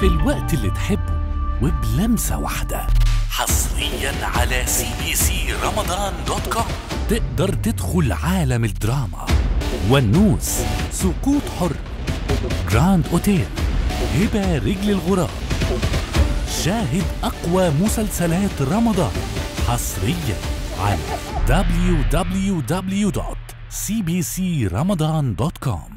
في الوقت اللي تحبه وبلمسة واحدة. حصريا على CBC رمضان dot com تقدر تدخل عالم الدراما والنوس سقوط حر جراند أوتيل هبة رجل الغراب. شاهد أقوى مسلسلات رمضان حصريا على www.cbcramadan.com